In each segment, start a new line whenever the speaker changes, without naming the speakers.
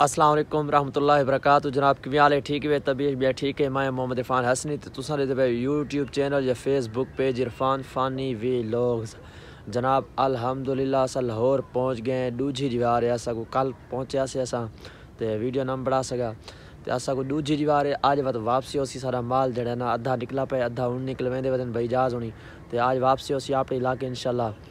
अस्सलाम वालेकुम रहमतुल्लाहि वबरकातुहू। जनाब किवें हाल है? ठीक है तबीयत भी ठीक है? मैं मोहम्मद इरफान हसनी। तो तुसा दे यूट्यूब चैनल या Facebook page Irfan Fani vlogs जनाब, अल्हम्दुलिल्लाह, अस लाहौर पहुँच गए दूजी दीवार है, असा को कल पहुँचे से असा। ते वीडियो ना बड़ा सका ते असा को दूजी दीवार है। आज वत वापसी होसी, सारा माल जड़ा ना, अद्धा निकला पे, अद्धा हूँ निकल वेंदे वदन भाई जहाज़ होनी। ते आज वापसी होसी अपने इलाके इंशाल्लाह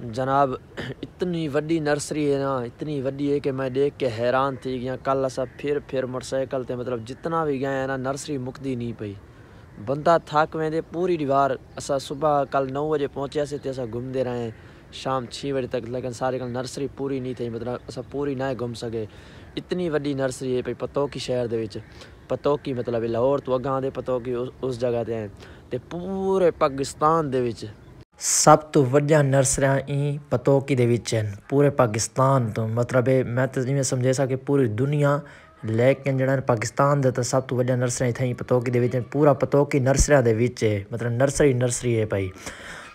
जनाब इतनी वड्डी नर्सरी है ना इतनी वड्डी है कि मैं देख के हैरान थी गया। कल असा फिर फिर मोटरसाइकिल मतलब जितना भी गए ना नर्सरी मुकदी नहीं पई। बंदा थक वेंदे पूरी दीवार असा सुबह कल नौ बजे पहुँचे से ते असा घूमते रहे। शाम छः बजे तक लेकिन सारे कल नर्सरी पूरी नहीं थी मतलब असा पूरी ना घूम सके। इतनी वड्डी नर्सरी है पई पतोकी शहर विच। पतोकी मतलब लाहौर तो अगां दे पतोकी उस, उस जगह ते हैं। ते पूरे पाकिस्तान विच। ਸਭ ਤੋਂ ਵੱਡੀਆਂ ਨਰਸਰੀਆਂ ਹੀ ਪਤੋਕੀ ਦੇ ਵਿੱਚ ਹਨ ਪੂਰੇ ਪਾਕਿਸਤਾਨ ਤੋਂ ਮਤਲਬ ਹੈ ਮੈਂ ਤਾਂ ਜਿਵੇਂ ਸਮਝੇ ਸਾ ਕਿ ਪੂਰੀ ਦੁਨੀਆ ਲੇਕਿਨ ਜਿਹੜਾ ਪਾਕਿਸਤਾਨ ਦਾ ਤਾਂ ਸਭ ਤੋਂ ਵੱਡੀਆਂ ਨਰਸਰੀਆਂ ਇੱਥੇ ਹੀ ਪਤੋਕੀ ਦੇ ਵਿੱਚ ਪੂਰਾ ਪਤੋਕੀ ਨਰਸਰੀਆਂ ਦੇ ਵਿੱਚ ਹੈ ਮਤਲਬ ਨਰਸਰੀ ਨਰਸਰੀ ਹੈ ਭਾਈ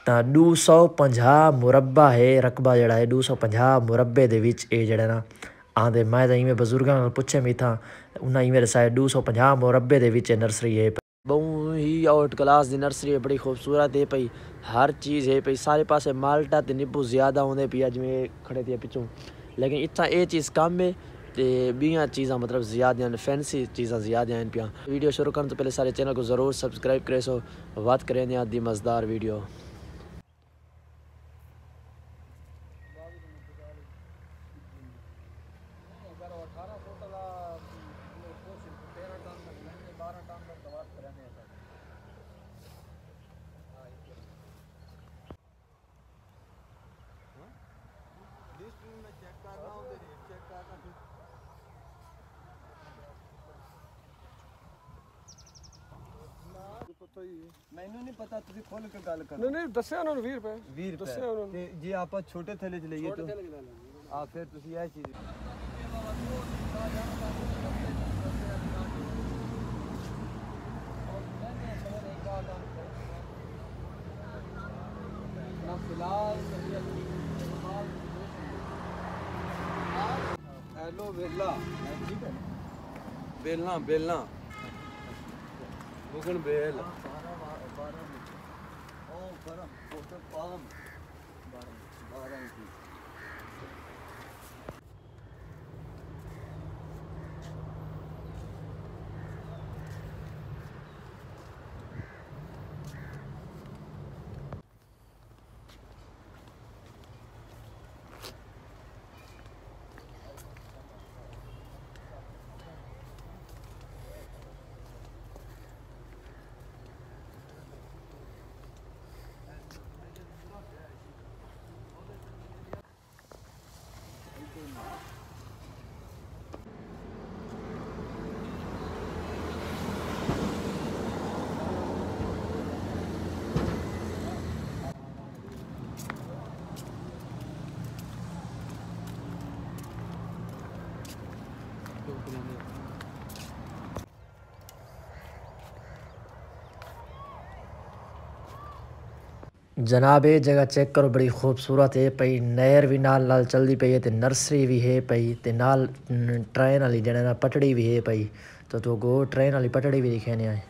ਤਾਂ 250 ਮੁਰੱਬਾ ਹੈ ਰਕਬਾ ਜਿਹੜਾ ਹੈ 250 ਮੁਰੱਬੇ ਦੇ ਵਿੱਚ ਇਹ ਜਿਹੜਾ ਨਾ ਆਂਦੇ ਮੈਂ ਤਾਂ ਇਵੇਂ ਬਜ਼ੁਰਗਾਂ ਨੂੰ ਪੁੱਛੇ ਮੀ ਥਾ ਉਹਨਾਂ ਇਵੇਂ ਰਸਾਇਆ 250 ਮੁਰੱਬੇ ਦੇ ਵਿੱਚ ਨਰਸਰੀ ਹੈ बहुत ही आउट क्लास की नर्सरी बड़ी खूबसूरत है पई हर चीज़ है पई सारे पास माल्टा तो निबू ज़्यादा होंगे पी अज में खड़े थे पिछू। लेकिन इतना ये चीज़ कम है तो बियाँ चीज़ा मतलब ज़्यादा फैंसी चीज़ा ज़्यादा पिया वीडियो शुरू करने तो पहले सारे चैनल को ज़रूर सब्सक्राइब करे सो बात करें दी मज़ेदार वीडियो।
ਮੈਨੂੰ ਨਹੀਂ ਪਤਾ ਤੁਸੀਂ ਖੋਲ ਕੇ ਗੱਲ ਕਰੋ
ਨਹੀਂ ਨਹੀਂ ਦੱਸਿਆ ਉਹਨਾਂ ਨੂੰ 20 ਰੁਪਏ
20 ਰੁਪਏ
ਦੱਸਿਆ ਉਹਨਾਂ ਨੂੰ
ਤੇ ਜੇ ਆਪਾਂ ਛੋਟੇ ਥੈਲੇ ਚ ਲਈਏ ਤਾਂ ਆ ਫਿਰ ਤੁਸੀਂ ਇਹ ਚੀਜ਼ ਹੈਲੋ ਵੇਲਾ ਠੀਕ ਹੈ Bugün böyle. Para var, para mı? O para, ortak bağım. Bağım, bağım.
जनाब ये जगह चेक करो, बड़ी खूबसूरत है, पई नहर भी नाल नाल चलती पई है तो नर्सरी भी है पई, ते नाल ट्रेन वाली जड़े ना पटड़ी भी है पई तो तो गो ट्रेन वाली पटड़ी भी दिखे नहीं आए।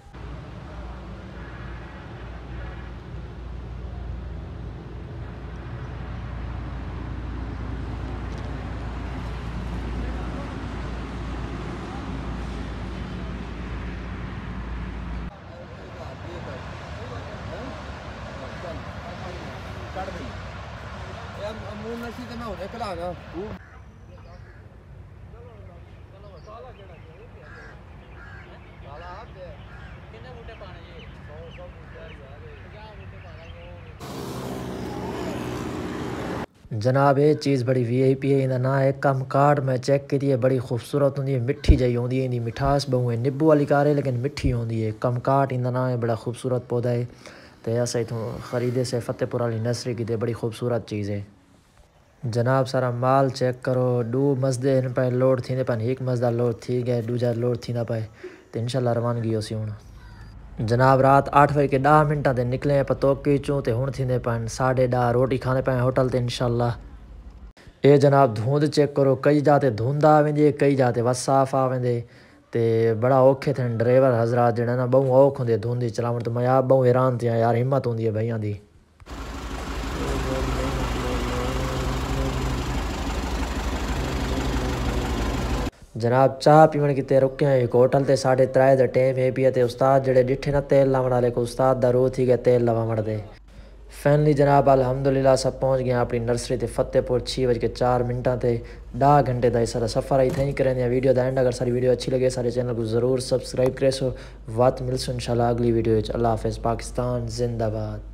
मूल नशी ते मैं हुने खलाना
जनाब ये चीज़ बड़ी वी आई पी है ना है कम कार्ड में चेक की है बड़ी खूबसूरत होंगी मिठी जी होंगी इन मिठास बहु है निबू वाली कार है लेकिन मिठी होंगी है कम कार्ड इंदा ना है बड़ा खूबसूरत पौधा है तो अस इतों खरीदे से फतेहपुर वाली नर्सरी की बड़ी खूबसूरत चीज़ है जनाब, सारा माल चेक करो। डू मज़दे इन पए लोड थींदे पनि। एक मज़दा लोड थी गए दूजा लोड थींदा पे तो इनशाला रवानगी होसीं हूँ जनाब, रात आठ बजे के दह मिंटा ते निकिले पर तोकी चूँ तो हूँ थी पनि। साढे दह रोटी खाने पए होटल ते इनशाला ए जनाब, धुंध चेक करो। कई जाते धुंध आ वेंदे, कई जाते बस साफ़ आ वेंदे। तो बड़ा औखे थे ड्राइवर हज़रात, जेह्ड़े बहु ॿऊं औख होंगे धुंधी चलावण तो मैं आप बहु हैरान थे यार हिम्मत होंगी भैया की जनाब, चाह पीवण किते रुकिया एक होटल से साढे त्राए दा है पिया उस्ताद जड़े डिठे ना तेल लावण आए को उस्ताद का रूह थी गया तेल लवावण दे फैनली जनाब अलहमदुल्ला सब पहुँच गया अपनी नर्सरी से फतेहपुर छः बज के चार मिनटा से ढा घंटे का सारा सफ़र आई थैंक करें वीडियो का एंड अगर सारी वीडियो अच्छी लगे सारे चैनल को ज़रूर सब्सक्राइब करे सो। बात मिलसो शाला अगली वीडियो अल्लाह हाफिज़, पाकिस्तान, जिंदाबाद।